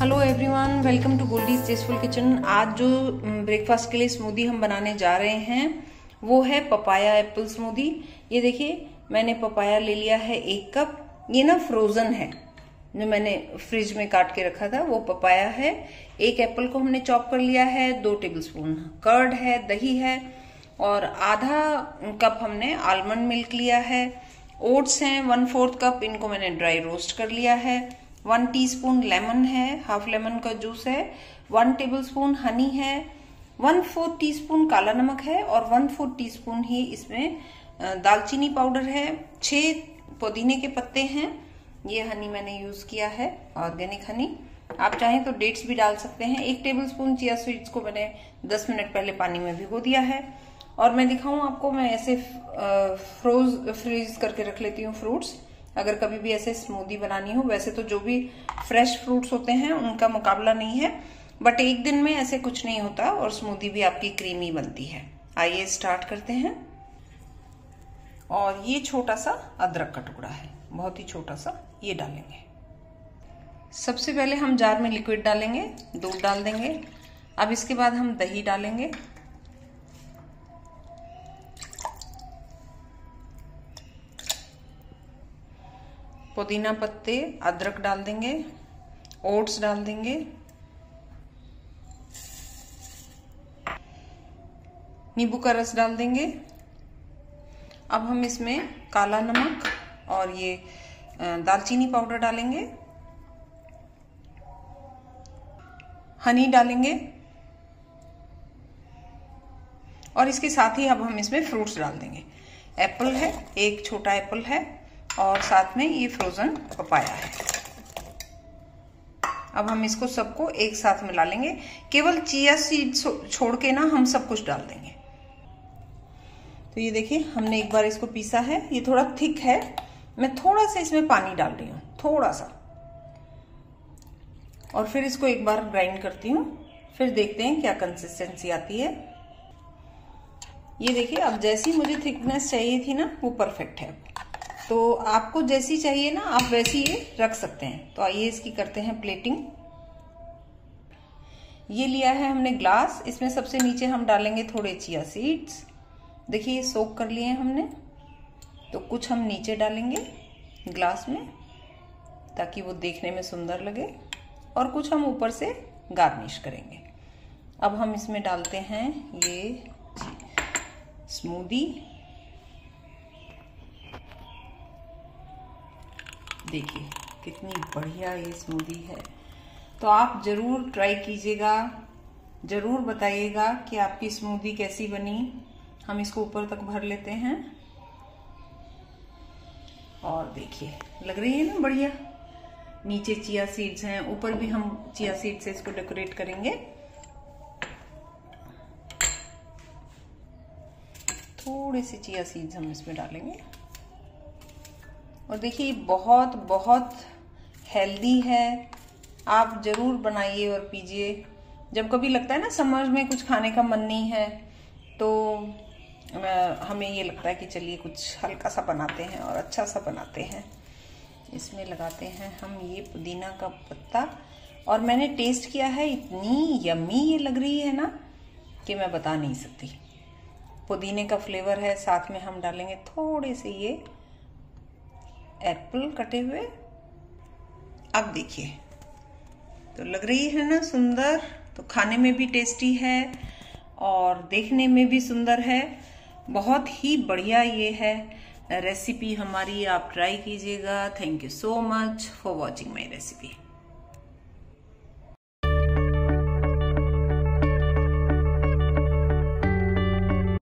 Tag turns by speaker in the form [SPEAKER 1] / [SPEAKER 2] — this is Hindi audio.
[SPEAKER 1] Hello everyone welcome to Goldie's tasteful kitchen आज जो ब्रेकफास्ट के लिए स्मूदी हम बनाने जा रहे हैं, वो है पपाया एप्पल स्मूदी ये देखिए, मैंने पपाया ले लिया है एक कप ये ना फ्रोजन है. जो मैंने फ्रिज में काट के रखा था, वो पपाया है. एक एप्पल को हमने चॉप कर लिया है, दो टेबल स्पून कर्ड है, दही है, और आधा कप हमने आलमंड मिल्क लिया है. ओट्स हैं वन फोर्थ कप इनको मैंने ड्राई रोस्ट कर लिया है. वन टीस्पून लेमन है, हाफ़ लेमन का जूस है, वन टेबल स्पून हनी है, वन फोर्थ टीस्पून काला नमक है और वन फोर्थ टीस्पून ही इसमें दालचीनी पाउडर है। छह पुदीने के पत्ते हैं, ये हनी मैंने यूज़ किया है, ऑर्गेनिक हनी। आप चाहें तो डेट्स भी डाल सकते हैं। एक टेबल स्पून चिया सीड्स को मैंने 10 मिनट पहले पानी में भिगो दिया है। और मैं दिखाऊँ आपको, मैं ऐसे फ्रोज, फ्रीज करके रख लेती हूँ फ्रूट्स। अगर कभी भी ऐसे स्मूदी बनानी हो, वैसे तो जो भी फ्रेश फ्रूट्स होते हैं, उनका मुकाबला नहीं है। बट एक दिन में ऐसे कुछ नहीं होता और स्मूदी भी आपकी क्रीमी बनती है। आइए स्टार्ट करते हैं। और ये छोटा सा अदरक का टुकड़ा है। बहुत ही छोटा सा ये डालेंगे। सबसे पहले हम जार में लिक्विड डालेंगे, दूध डाल देंगे। अब इसके बाद हम दही डालेंगे। पुदीना पत्ते, अदरक डाल देंगे, ओट्स डाल देंगे। नींबू का रस डाल देंगे। अब हम इसमें काला नमक और ये दालचीनी पाउडर डालेंगे। हनी डालेंगे। और इसके साथ ही अब हम इसमें फ्रूट्स डाल देंगे। एप्पल है, एक छोटा एप्पल है। और साथ में ये फ्रोजन पपाया है। अब हम इसको सबको एक साथ मिला लेंगे। केवल चिया सीड छोड़ के ना हम सब कुछ डाल देंगे। तो ये देखिए, हमने एक बार इसको पीसा है। ये थोड़ा थिक है। मैं थोड़ा सा इसमें पानी डाल रही हूँ, थोड़ा सा। और फिर इसको एक बार ग्राइंड करती हूँ। फिर देखते हैं क्या कंसिस्टेंसी आती है। ये देखिए, अब जैसी मुझे थिकनेस चाहिए थी ना, वो परफेक्ट है। तो आपको जैसी चाहिए ना, आप वैसी ये रख सकते हैं। तो आइए इसकी करते हैं प्लेटिंग ये लिया है हमने ग्लास इसमें सबसे नीचे हम डालेंगे थोड़े चिया सीड्स देखिए, ये सोक कर लिए हमने। तो कुछ हम नीचे डालेंगे ग्लास में, ताकि वो देखने में सुंदर लगे। और कुछ हम ऊपर से गार्निश करेंगे। अब हम इसमें डालते हैं ये स्मूदी देखिए, कितनी बढ़िया ये स्मूदी है। तो आप ज़रूर ट्राई कीजिएगा, ज़रूर बताइएगा कि आपकी स्मूदी कैसी बनी। हम इसको ऊपर तक भर लेते हैं। और देखिए, लग रही है ना बढ़िया? नीचे चिया सीड्स हैं, ऊपर भी हम चिया सीड से इसको डेकोरेट करेंगे। थोड़े से चिया सीड्स हम इसमें डालेंगे। और देखिए बहुत बहुत हेल्दी है। आप ज़रूर बनाइए और पीजिए। जब कभी लगता है ना, समर में कुछ खाने का मन नहीं है तो हमें ये लगता है कि चलिए कुछ हल्का सा बनाते हैं और अच्छा सा बनाते हैं। इसमें लगाते हैं हम ये पुदीना का पत्ता। और मैंने टेस्ट किया है, इतनी यमी ये लग रही है ना, कि मैं बता नहीं सकती। पुदीने का फ्लेवर है, साथ में हम डालेंगे थोड़े से ये। एप्पल कटे हुए। अब देखिए। तो लग रही है ना सुंदर तो खाने में भी टेस्टी है और देखने में भी सुंदर है। बहुत ही बढ़िया ये है रेसिपी हमारी, आप ट्राई कीजिएगा। Thank you so much for watching my recipe